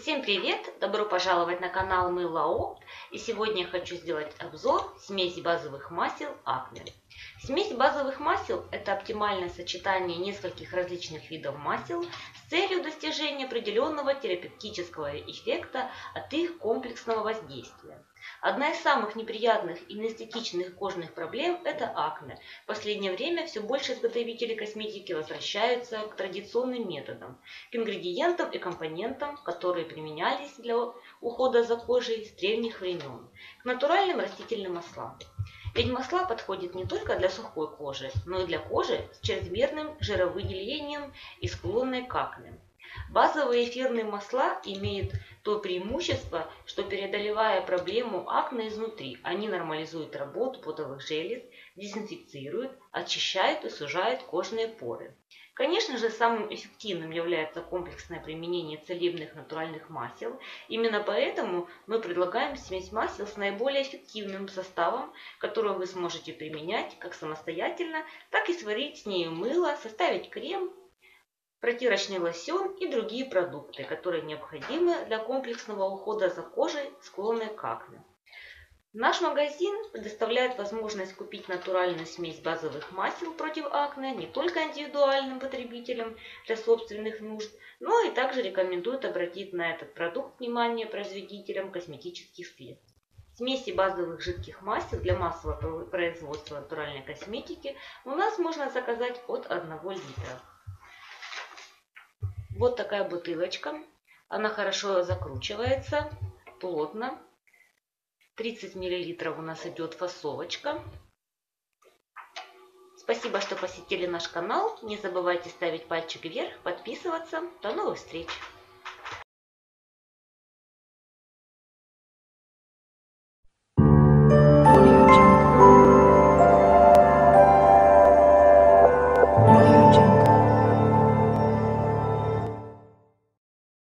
Всем привет! Добро пожаловать на канал Мыло Опт. И сегодня я хочу сделать обзор смеси базовых масел Акне. Смесь базовых масел – это оптимальное сочетание нескольких различных видов масел с целью достижения определенного терапевтического эффекта от их комплексного воздействия. Одна из самых неприятных и неэстетичных кожных проблем – это акне. В последнее время все больше изготовителей косметики возвращаются к традиционным методам, к ингредиентам и компонентам, которые применялись для ухода за кожей с древних времен, к натуральным растительным маслам. Ведь масла подходят не только для сухой кожи, но и для кожи с чрезмерным жировыделением и склонной к акне. Базовые эфирные масла имеют то преимущество, что преодолевая проблему акне изнутри, они нормализуют работу потовых желез, дезинфицируют, очищают и сужают кожные поры. Конечно же, самым эффективным является комплексное применение целебных натуральных масел. Именно поэтому мы предлагаем смесь масел с наиболее эффективным составом, которую вы сможете применять как самостоятельно, так и сварить с ней мыло, составить крем, протирочный лосьон и другие продукты, которые необходимы для комплексного ухода за кожей, склонной к акне. Наш магазин предоставляет возможность купить натуральную смесь базовых масел против акне не только индивидуальным потребителям для собственных нужд, но и также рекомендует обратить на этот продукт внимание производителям косметических средств. Смеси базовых жидких масел для массового производства натуральной косметики у нас можно заказать от 1 литра. Вот такая бутылочка. Она хорошо закручивается, плотно. 30 мл у нас идет фасовочка. Спасибо, что посетили наш канал. Не забывайте ставить пальчик вверх, подписываться. До новых встреч!